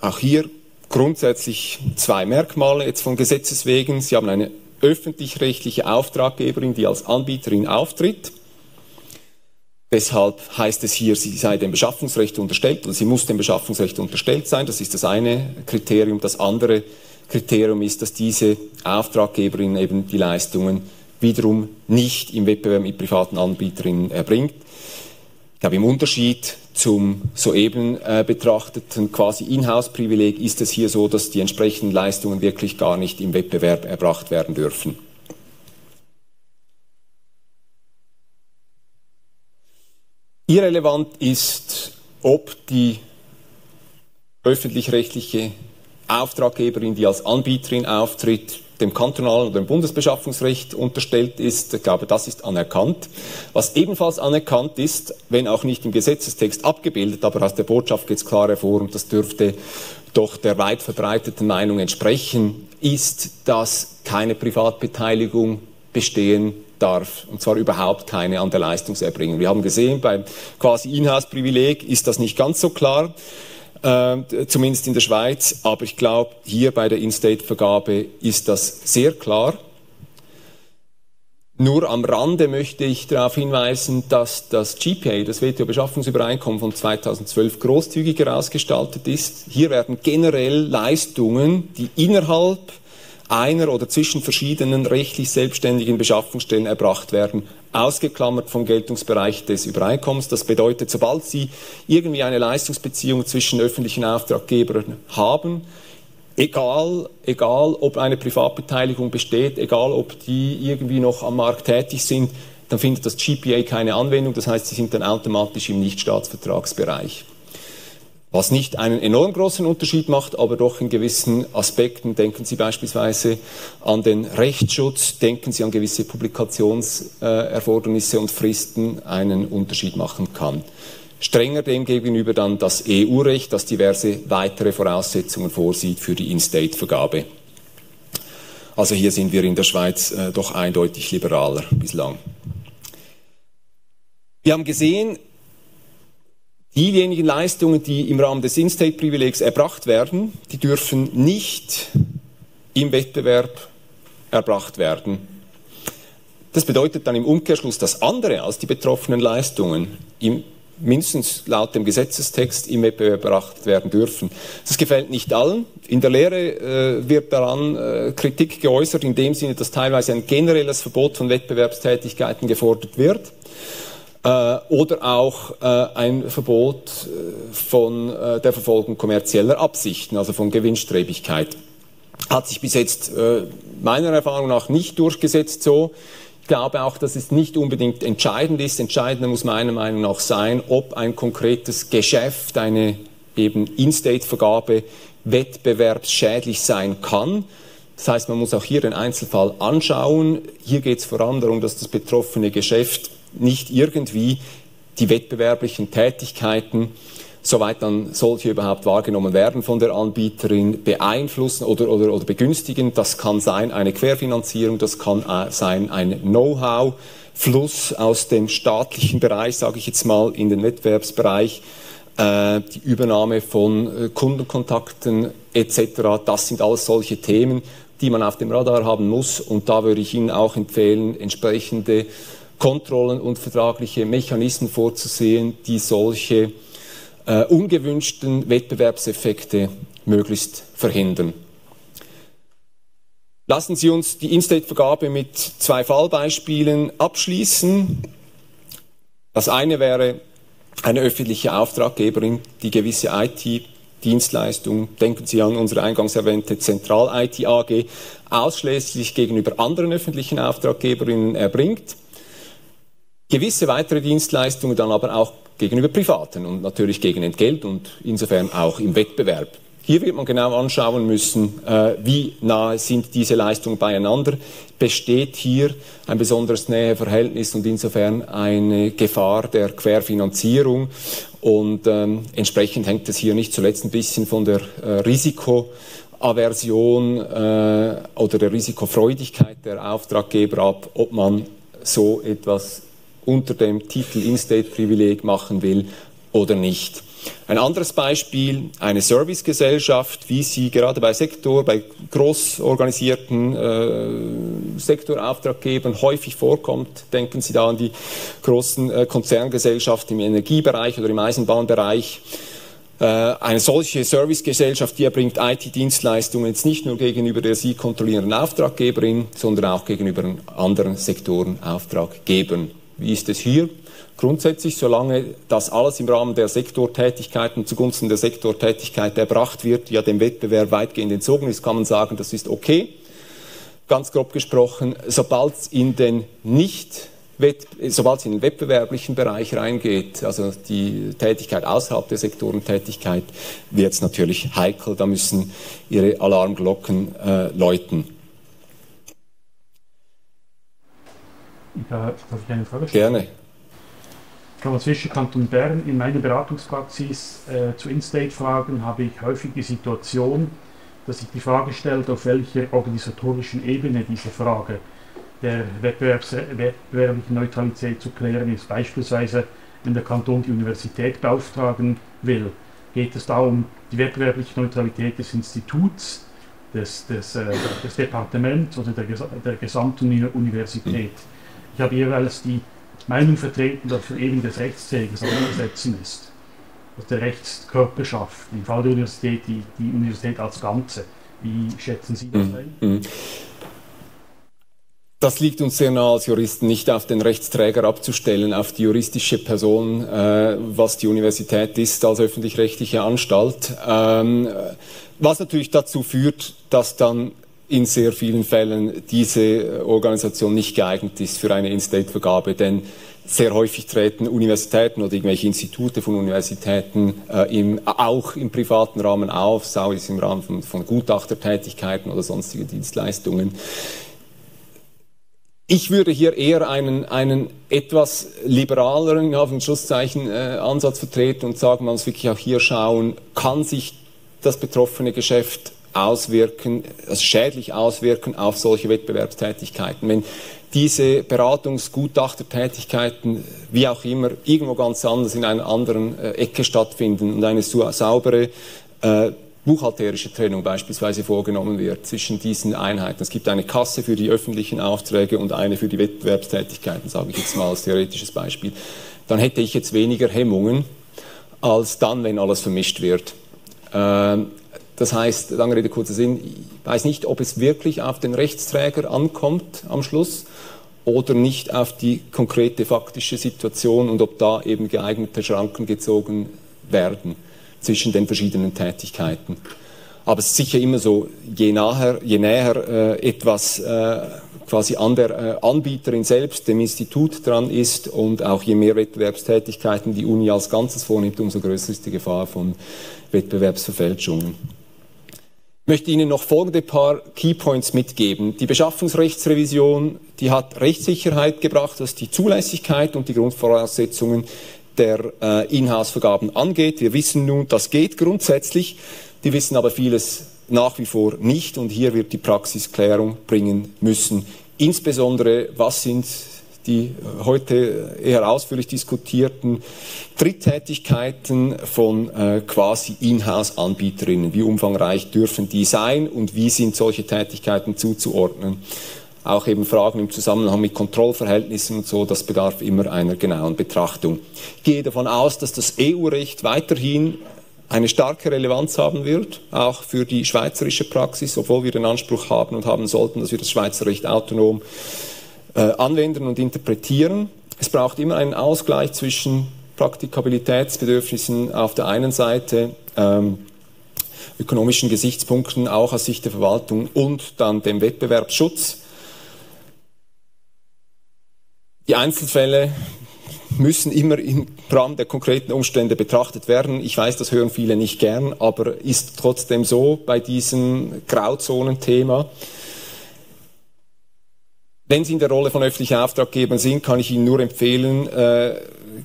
auch hier grundsätzlich zwei Merkmale jetzt von Gesetzes wegen. Sie haben eine öffentlich-rechtliche Auftraggeberin, die als Anbieterin auftritt. Deshalb heißt es hier, sie sei dem Beschaffungsrecht unterstellt oder sie muss dem Beschaffungsrecht unterstellt sein. Das ist das eine Kriterium. Das andere Kriterium ist, dass diese Auftraggeberin eben die Leistungen wiederum nicht im Wettbewerb mit privaten Anbieterinnen erbringt. Ich glaube, im Unterschied zum soeben äh, betrachteten quasi Inhouse-Privileg ist es hier so, dass die entsprechenden Leistungen wirklich gar nicht im Wettbewerb erbracht werden dürfen. Irrelevant ist, ob die öffentlich-rechtliche Auftraggeberin, die als Anbieterin auftritt, dem kantonalen oder dem Bundesbeschaffungsrecht unterstellt ist. Ich glaube, das ist anerkannt. Was ebenfalls anerkannt ist, wenn auch nicht im Gesetzestext abgebildet, aber aus der Botschaft geht es klar hervor, und das dürfte doch der weit verbreiteten Meinung entsprechen, ist, dass keine Privatbeteiligung bestehen darf, und zwar überhaupt keine an der Leistungserbringung. Wir haben gesehen, beim quasi Inhouse-Privileg ist das nicht ganz so klar, äh, zumindest in der Schweiz, aber ich glaube, hier bei der In-State-Vergabe ist das sehr klar. Nur am Rande möchte ich darauf hinweisen, dass das GPA, das WTO-Beschaffungsübereinkommen von 2012, großzügiger ausgestaltet ist. Hier werden generell Leistungen, die innerhalb einer oder zwischen verschiedenen rechtlich selbstständigen Beschaffungsstellen erbracht werden, ausgeklammert vom Geltungsbereich des Übereinkommens. Das bedeutet, sobald Sie irgendwie eine Leistungsbeziehung zwischen öffentlichen Auftraggebern haben, egal, egal ob eine Privatbeteiligung besteht, egal ob die irgendwie noch am Markt tätig sind, dann findet das GPA keine Anwendung. Das heißt, sie sind dann automatisch im Nichtstaatsvertragsbereich. Was nicht einen enorm großen Unterschied macht, aber doch in gewissen Aspekten, denken Sie beispielsweise an den Rechtsschutz, denken Sie an gewisse Publikationserfordernisse und Fristen, einen Unterschied machen kann. Strenger demgegenüber dann das EU-Recht, das diverse weitere Voraussetzungen vorsieht für die In-State-Vergabe. Also hier sind wir in der Schweiz äh, doch eindeutig liberaler bislang. Wir haben gesehen, diejenigen Leistungen, die im Rahmen des In-State-Privilegs erbracht werden, die dürfen nicht im Wettbewerb erbracht werden. Das bedeutet dann im Umkehrschluss, dass andere als die betroffenen Leistungen im mindestens laut dem Gesetzestext im Wettbewerb erbracht werden dürfen. Das gefällt nicht allen. In der Lehre äh, wird daran äh, Kritik geäußert, in dem Sinne, dass teilweise ein generelles Verbot von Wettbewerbstätigkeiten gefordert wird oder auch äh, ein Verbot äh, von äh, der Verfolgung kommerzieller Absichten, also von Gewinnstrebigkeit. Hat sich bis jetzt äh, meiner Erfahrung nach nicht durchgesetzt so. Ich glaube auch, dass es nicht unbedingt entscheidend ist. Entscheidender muss meiner Meinung nach sein, ob ein konkretes Geschäft, eine eben In-State-Vergabe wettbewerbsschädlich sein kann. Das heißt, man muss auch hier den Einzelfall anschauen. Hier geht es vor allem darum, dass das betroffene Geschäft nicht irgendwie die wettbewerblichen Tätigkeiten, soweit dann solche überhaupt wahrgenommen werden von der Anbieterin, beeinflussen oder, oder, oder begünstigen. Das kann sein eine Querfinanzierung, das kann äh, sein ein Know-how. Fluss aus dem staatlichen Bereich, sage ich jetzt mal, in den Wettbewerbsbereich, äh, die Übernahme von äh, Kundenkontakten etc. Das sind alles solche Themen, die man auf dem Radar haben muss. Und da würde ich Ihnen auch empfehlen, entsprechende Kontrollen und vertragliche Mechanismen vorzusehen, die solche äh, ungewünschten Wettbewerbseffekte möglichst verhindern. Lassen Sie uns die In-State-Vergabe mit zwei Fallbeispielen abschließen. Das eine wäre eine öffentliche Auftraggeberin, die gewisse IT-Dienstleistungen, denken Sie an unsere eingangs erwähnte Zentral-IT AG, ausschließlich gegenüber anderen öffentlichen Auftraggeberinnen erbringt gewisse weitere Dienstleistungen dann aber auch gegenüber Privaten und natürlich gegen Entgelt und insofern auch im Wettbewerb. Hier wird man genau anschauen müssen, äh, wie nahe sind diese Leistungen beieinander. Besteht hier ein besonderes Näheverhältnis und insofern eine Gefahr der Querfinanzierung. Und ähm, entsprechend hängt es hier nicht zuletzt ein bisschen von der äh, Risikoaversion äh, oder der Risikofreudigkeit der Auftraggeber ab, ob man so etwas unter dem Titel In-State-Privileg machen will oder nicht. Ein anderes Beispiel, eine Servicegesellschaft, wie sie gerade bei Sektor, bei groß organisierten äh, Sektorauftraggebern häufig vorkommt. Denken Sie da an die großen äh, Konzerngesellschaften im Energiebereich oder im Eisenbahnbereich. Äh, eine solche Servicegesellschaft, die erbringt IT-Dienstleistungen jetzt nicht nur gegenüber der sie kontrollierenden Auftraggeberin, sondern auch gegenüber anderen Sektoren Auftraggebern. Wie ist es hier? Grundsätzlich, solange das alles im Rahmen der Sektortätigkeiten zugunsten der Sektortätigkeit erbracht wird, ja dem Wettbewerb weitgehend entzogen ist, kann man sagen, das ist okay. Ganz grob gesprochen, sobald es in den nicht sobald es in den wettbewerblichen Bereich reingeht, also die Tätigkeit außerhalb der Sektorentätigkeit, wird es natürlich heikel. Da müssen Ihre Alarmglocken äh, läuten. Darf ich eine Frage stellen? Gerne. Thomas Fischer, Kanton Bern. In meiner Beratungspraxis äh, zu In-State-Fragen habe ich häufig die Situation, dass sich die Frage stellt, auf welcher organisatorischen Ebene diese Frage der wettbewerblichen Neutralität zu klären ist. Beispielsweise, wenn der Kanton die Universität beauftragen will, geht es da um die wettbewerbliche Neutralität des Instituts, des, des, äh, des Departements oder der, der gesamten Universität. Ich habe jeweils die Meinung vertreten, dass für eben des Rechtsträgers anzusetzen ist. Dass der Rechtskörper schafft. Im Fall der Universität die, die Universität als Ganze. Wie schätzen Sie das mhm. ein? Mhm. Das liegt uns sehr nahe als Juristen, nicht auf den Rechtsträger abzustellen, auf die juristische Person, äh, was die Universität ist als öffentlich-rechtliche Anstalt. Ähm, was natürlich dazu führt, dass dann in sehr vielen Fällen diese Organisation nicht geeignet ist für eine In-State-Vergabe, denn sehr häufig treten Universitäten oder irgendwelche Institute von Universitäten äh, im, auch im privaten Rahmen auf, sei es im Rahmen von, von Gutachtertätigkeiten oder sonstige Dienstleistungen. Ich würde hier eher einen, einen etwas liberaleren, auf Schlusszeichen, äh, Ansatz vertreten und sagen, man muss wirklich auch hier schauen, kann sich das betroffene Geschäft auswirken, also schädlich auswirken auf solche Wettbewerbstätigkeiten. Wenn diese Beratungsgutachtertätigkeiten, wie auch immer, irgendwo ganz anders in einer anderen äh, Ecke stattfinden und eine saubere äh, buchhalterische Trennung beispielsweise vorgenommen wird zwischen diesen Einheiten. Es gibt eine Kasse für die öffentlichen Aufträge und eine für die Wettbewerbstätigkeiten, sage ich jetzt mal als theoretisches Beispiel. Dann hätte ich jetzt weniger Hemmungen als dann, wenn alles vermischt wird. Ähm, das heißt, lange Rede, kurzer Sinn, ich weiß nicht, ob es wirklich auf den Rechtsträger ankommt am Schluss oder nicht auf die konkrete faktische Situation und ob da eben geeignete Schranken gezogen werden zwischen den verschiedenen Tätigkeiten. Aber es ist sicher immer so, je, naher, je näher äh, etwas äh, quasi an der äh, Anbieterin selbst, dem Institut dran ist und auch je mehr Wettbewerbstätigkeiten die Uni als Ganzes vornimmt, umso größer ist die Gefahr von Wettbewerbsverfälschungen. Ich möchte Ihnen noch folgende paar Keypoints mitgeben. Die Beschaffungsrechtsrevision, die hat Rechtssicherheit gebracht, was die Zulässigkeit und die Grundvoraussetzungen der äh, Inhouse-Vergaben angeht. Wir wissen nun, das geht grundsätzlich. Die wissen aber vieles nach wie vor nicht und hier wird die Praxis Klärung bringen müssen. Insbesondere, was sind die äh, heute eher ausführlich diskutierten Dritttätigkeiten von äh, quasi Inhouse-Anbieterinnen. Wie umfangreich dürfen die sein und wie sind solche Tätigkeiten zuzuordnen? auch eben Fragen im Zusammenhang mit Kontrollverhältnissen und so, das bedarf immer einer genauen Betrachtung. Ich gehe davon aus, dass das EU-Recht weiterhin eine starke Relevanz haben wird, auch für die schweizerische Praxis, obwohl wir den Anspruch haben und haben sollten, dass wir das Schweizer Recht autonom anwenden und interpretieren. Es braucht immer einen Ausgleich zwischen Praktikabilitätsbedürfnissen auf der einen Seite, ähm, ökonomischen Gesichtspunkten auch aus Sicht der Verwaltung und dann dem Wettbewerbsschutz. Die Einzelfälle müssen immer im Rahmen der konkreten Umstände betrachtet werden. Ich weiß, das hören viele nicht gern, aber ist trotzdem so bei diesem Grauzonenthema. Wenn Sie in der Rolle von öffentlichen Auftraggebern sind, kann ich Ihnen nur empfehlen, äh,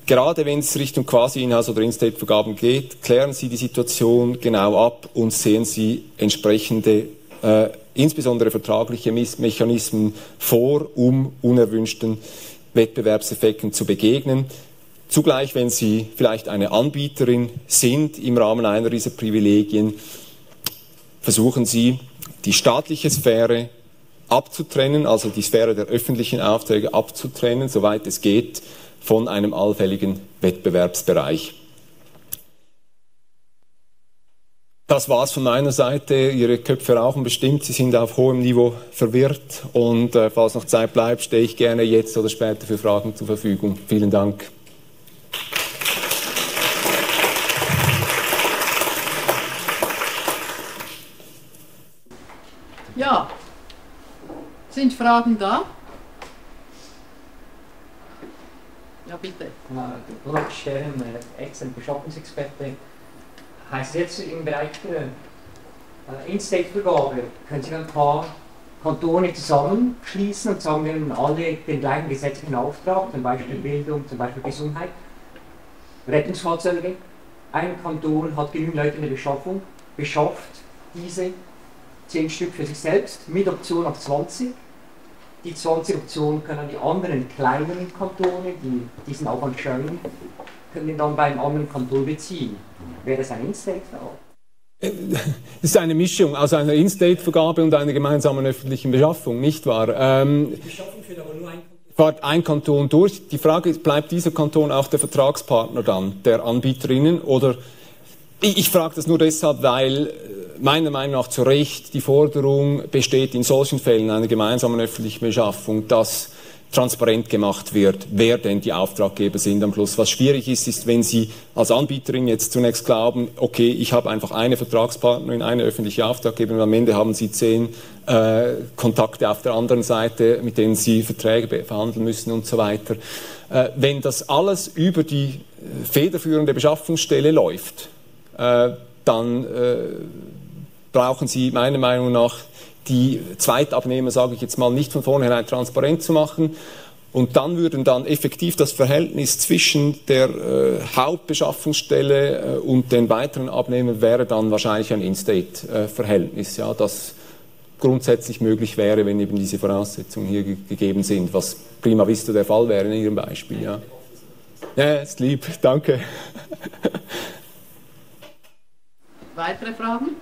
gerade wenn es Richtung Quasi-Inhouse- oder In-State-Vergaben geht, klären Sie die Situation genau ab und sehen Sie entsprechende, äh, insbesondere vertragliche Mechanismen vor, um unerwünschten Wettbewerbseffekten zu begegnen. Zugleich, wenn Sie vielleicht eine Anbieterin sind im Rahmen einer dieser Privilegien, versuchen Sie, die staatliche Sphäre abzutrennen, also die Sphäre der öffentlichen Aufträge abzutrennen, soweit es geht, von einem allfälligen Wettbewerbsbereich. Das war's von meiner Seite. Ihre Köpfe rauchen bestimmt. Sie sind auf hohem Niveau verwirrt. Und äh, falls noch Zeit bleibt, stehe ich gerne jetzt oder später für Fragen zur Verfügung. Vielen Dank. Ja, sind Fragen da? Ja, bitte. Roland Stern, Ex-Beschaffungsexperte heißt jetzt im Bereich der äh, In-State-Vergabe, können Sie ein paar Kantone zusammenschließen und sagen, wir haben alle den gleichen gesetzlichen Auftrag, zum Beispiel Bildung, zum Beispiel Gesundheit, Rettungsfahrzeuge. Ein Kanton hat genügend Leute in der Beschaffung, beschafft diese 10 Stück für sich selbst mit Option auf 20. Die 20 Optionen können die anderen kleineren Kantone, die diesen Aufwand scheuen, können dann beim anderen Kanton beziehen. Wäre das ein In-State-Vergabe? Es ist eine Mischung aus einer In-State-Vergabe und einer gemeinsamen öffentlichen Beschaffung, nicht wahr? Ähm, Die Beschaffung führt aber nur ein Kanton durch. Die Frage ist, bleibt dieser Kanton auch der Vertragspartner dann, der Anbieterinnen, oder Ich, ich frage das nur deshalb, weil äh, meiner Meinung nach zu Recht die Forderung besteht in solchen Fällen einer gemeinsamen öffentlichen Beschaffung, dass transparent gemacht wird, wer denn die Auftraggeber sind am Schluss. Was schwierig ist, ist, wenn Sie als Anbieterin jetzt zunächst glauben, okay, ich habe einfach eine Vertragspartnerin, eine öffentliche Auftraggeberin, am Ende haben Sie zehn äh, Kontakte auf der anderen Seite, mit denen Sie Verträge verhandeln müssen und so weiter. Äh, wenn das alles über die äh, federführende Beschaffungsstelle läuft, dann äh, brauchen Sie meiner Meinung nach die Zweitabnehmer, sage ich jetzt mal, nicht von vornherein transparent zu machen. Und dann würden dann effektiv das Verhältnis zwischen der äh, Hauptbeschaffungsstelle äh, und den weiteren Abnehmern wäre dann wahrscheinlich ein In-State-Verhältnis, ja, das grundsätzlich möglich wäre, wenn eben diese Voraussetzungen hier ge gegeben sind, was prima vista der Fall wäre in Ihrem Beispiel. Ja, ja ist lieb, danke. Weitere Fragen?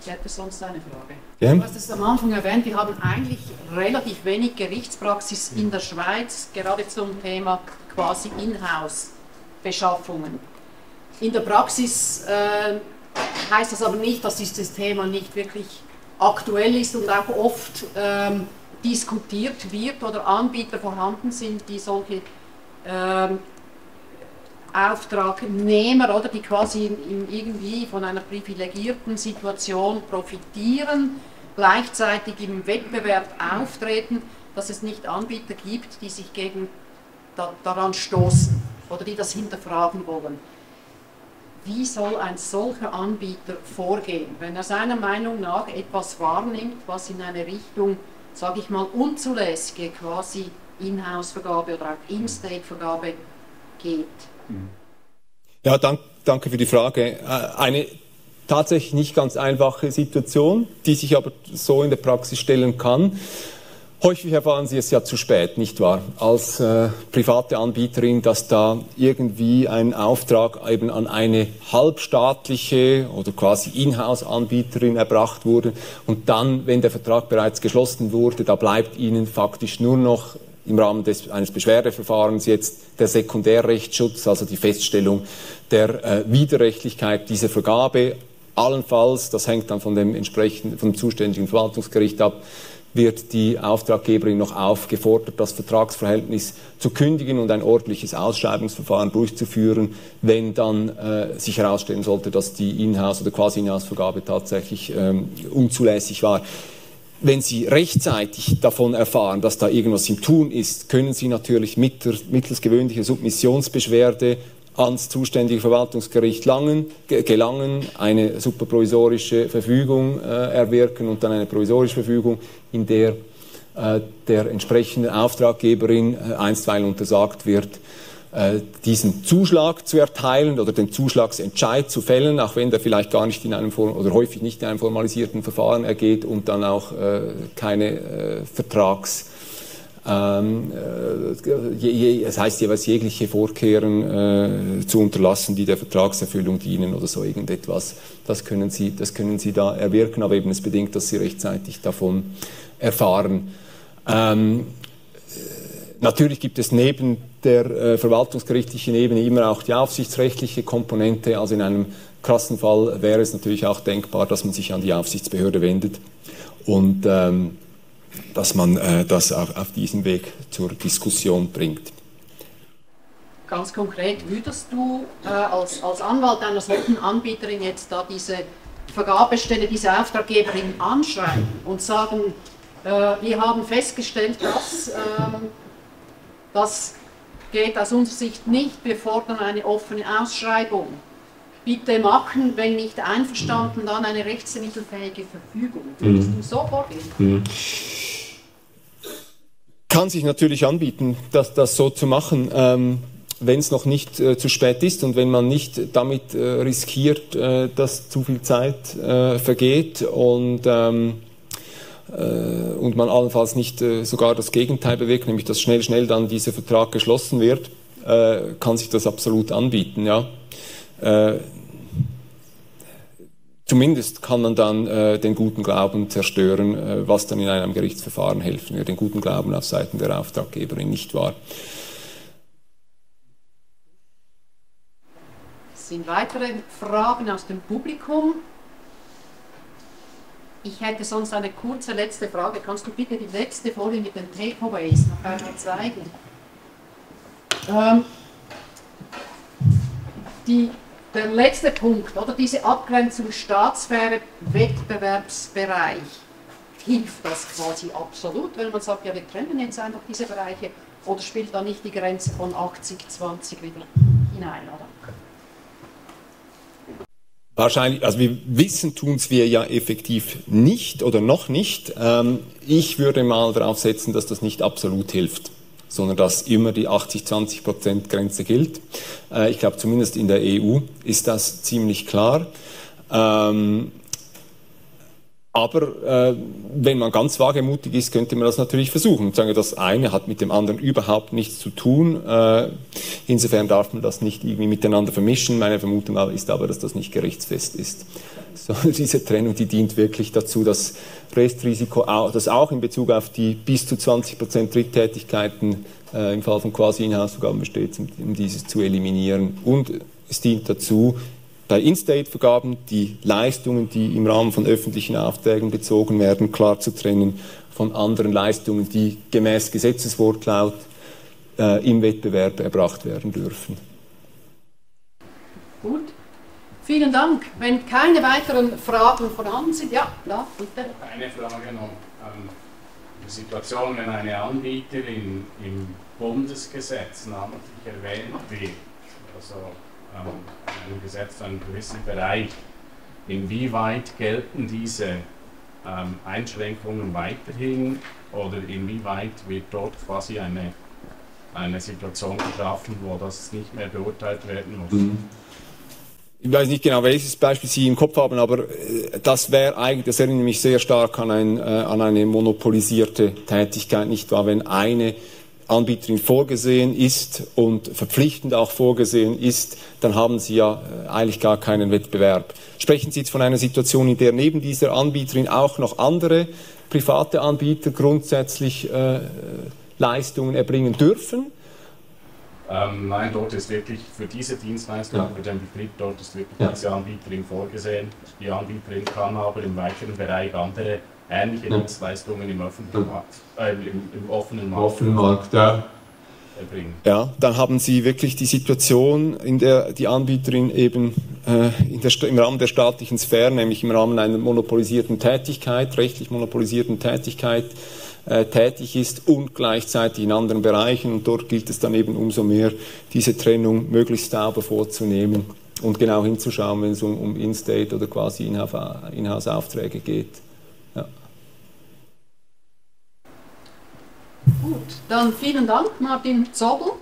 Ich hätte sonst eine Frage. Ja. Du hast es am Anfang erwähnt, wir haben eigentlich relativ wenig Gerichtspraxis in der Schweiz, gerade zum Thema quasi Inhouse-Beschaffungen. In der Praxis äh, heißt das aber nicht, dass dieses Thema nicht wirklich aktuell ist und auch oft ähm, diskutiert wird oder Anbieter vorhanden sind, die solche ähm, Auftragnehmer, oder, die quasi in, in irgendwie von einer privilegierten Situation profitieren, gleichzeitig im Wettbewerb auftreten, dass es nicht Anbieter gibt, die sich gegen, da, daran stoßen oder die das hinterfragen wollen. Wie soll ein solcher Anbieter vorgehen, wenn er seiner Meinung nach etwas wahrnimmt, was in eine Richtung, sage ich mal, unzulässige quasi Inhouse-Vergabe oder auch In-State-Vergabe geht? Ja, dank, danke für die Frage. Äh, eine tatsächlich nicht ganz einfache Situation, die sich aber so in der Praxis stellen kann. Häufig erfahren Sie es ja zu spät, nicht wahr? Als äh, private Anbieterin, dass da irgendwie ein Auftrag eben an eine halbstaatliche oder quasi Inhouse-Anbieterin erbracht wurde und dann, wenn der Vertrag bereits geschlossen wurde, da bleibt Ihnen faktisch nur noch im Rahmen des, eines Beschwerdeverfahrens jetzt der Sekundärrechtsschutz, also die Feststellung der äh, Widerrechtlichkeit dieser Vergabe. Allenfalls, das hängt dann von dem entsprechenden, vom zuständigen Verwaltungsgericht ab, wird die Auftraggeberin noch aufgefordert, das Vertragsverhältnis zu kündigen und ein ordentliches Ausschreibungsverfahren durchzuführen, wenn dann äh, sich herausstellen sollte, dass die Inhouse- oder Quasi-Inhouse-Vergabe tatsächlich ähm, unzulässig war. Wenn Sie rechtzeitig davon erfahren, dass da irgendwas im Tun ist, können Sie natürlich mittels gewöhnlicher Submissionsbeschwerde ans zuständige Verwaltungsgericht langen, gelangen, eine superprovisorische Verfügung äh, erwirken und dann eine provisorische Verfügung, in der äh, der entsprechenden Auftraggeberin äh, einstweilen untersagt wird, diesen Zuschlag zu erteilen oder den Zuschlagsentscheid zu fällen, auch wenn der vielleicht gar nicht in einem oder häufig nicht in einem formalisierten Verfahren ergeht und dann auch äh, keine äh, Vertrags ähm, äh, heißt jeweils jegliche Vorkehren äh, zu unterlassen, die der Vertragserfüllung dienen oder so irgendetwas. Das können Sie, das können Sie da erwirken, aber eben es bedingt, dass Sie rechtzeitig davon erfahren. Ähm, Natürlich gibt es neben der äh, verwaltungsgerichtlichen Ebene immer auch die aufsichtsrechtliche Komponente. Also in einem krassen Fall wäre es natürlich auch denkbar, dass man sich an die Aufsichtsbehörde wendet und ähm, dass man äh, das auf, auf diesem Weg zur Diskussion bringt. Ganz konkret, würdest du äh, als, als Anwalt einer solchen Anbieterin jetzt da diese Vergabestelle, diese Auftraggeberin anschreiben und sagen, äh, wir haben festgestellt, dass ähm, das geht aus unserer Sicht nicht. Wir fordern eine offene Ausschreibung. Bitte machen, wenn nicht einverstanden, dann eine rechtsmittelfähige Verfügung. Mhm. so vorgehen? Mhm. Kann sich natürlich anbieten, das, das so zu machen. Ähm, wenn es noch nicht äh, zu spät ist und wenn man nicht damit äh, riskiert, äh, dass zu viel Zeit äh, vergeht und ähm, äh, äh, und man allenfalls nicht äh, sogar das Gegenteil bewirkt, nämlich dass schnell, schnell dann dieser Vertrag geschlossen wird, äh, kann sich das absolut anbieten. Ja. Zumindest kann man dann äh, den guten Glauben zerstören, äh, was dann in einem Gerichtsverfahren helfen wird, den guten Glauben auf Seiten der Auftraggeberin, nicht wahr? Es sind weitere Fragen aus dem Publikum. Ich hätte sonst eine kurze letzte Frage. Kannst du bitte die letzte Folie mit den Takeaways noch einmal zeigen? Ähm, die, der letzte Punkt, oder diese Abgrenzung Staatssphäre, Wettbewerbsbereich, hilft das quasi absolut, wenn man sagt, ja, wir trennen jetzt einfach diese Bereiche, oder spielt da nicht die Grenze von 80-20 wieder hinein, oder? Wahrscheinlich, also wir wissen, tun es wir ja effektiv nicht oder noch nicht. Ähm, ich würde mal darauf setzen, dass das nicht absolut hilft, sondern dass immer die 80-20-Prozent-Grenze gilt. Äh, ich glaube, zumindest in der EU ist das ziemlich klar. Ähm, aber äh, wenn man ganz wagemutig ist, könnte man das natürlich versuchen. Sagen, das eine hat mit dem anderen überhaupt nichts zu tun. Äh, insofern darf man das nicht irgendwie miteinander vermischen. Meine Vermutung ist aber, dass das nicht gerichtsfest ist. So, diese Trennung, die dient wirklich dazu, das Restrisiko, das auch in Bezug auf die bis zu 20 Prozent Dritttätigkeiten äh, im Fall von Quasi-Inhouse-Vergaben besteht, um dieses zu eliminieren. Und es dient dazu, bei In-State-Vergaben die Leistungen, die im Rahmen von öffentlichen Aufträgen bezogen werden, klar zu trennen von anderen Leistungen, die gemäß Gesetzeswortlaut äh, im Wettbewerb erbracht werden dürfen. Gut. Vielen Dank. Wenn keine weiteren Fragen vorhanden sind, ja, da, bitte. Eine Frage noch. Ähm, die Situation, wenn eine Anbieterin im Bundesgesetz namentlich erwähnt wird, also ähm, einem Gesetz einen gewissen Bereich. Inwieweit gelten diese ähm, Einschränkungen weiterhin oder inwieweit wird dort quasi eine, eine Situation geschaffen, wo das nicht mehr beurteilt werden muss? Mhm. Ich weiß nicht genau, welches Beispiel Sie im Kopf haben, aber äh, das wäre eigentlich, das erinnert mich sehr stark an, ein, äh, an eine monopolisierte Tätigkeit, nicht wahr? Wenn eine Anbieterin vorgesehen ist und verpflichtend auch vorgesehen ist, dann haben Sie ja äh, eigentlich gar keinen Wettbewerb. Sprechen Sie jetzt von einer Situation, in der neben dieser Anbieterin auch noch andere private Anbieter grundsätzlich äh, Leistungen erbringen dürfen? Ähm, nein, dort ist wirklich für diese Dienstleistung, ja. für den Betrieb, dort ist wirklich ja. diese Anbieterin vorgesehen. Die Anbieterin kann aber im weiteren Bereich andere ähnliche ja. Dienstleistungen im, öffentlichen Markt, äh, im, im, offenen Markt, offenen Markt ja. erbringen. Ja, dann haben Sie wirklich die Situation, in der die Anbieterin eben äh, der, im Rahmen der staatlichen Sphäre, nämlich im Rahmen einer monopolisierten Tätigkeit, rechtlich monopolisierten Tätigkeit, äh, tätig ist und gleichzeitig in anderen Bereichen. Und dort gilt es dann eben umso mehr, diese Trennung möglichst sauber vorzunehmen und genau hinzuschauen, wenn es um, um In-State oder quasi Inhouse-Aufträge geht. Gut, dann vielen Dank, Martin Zobel.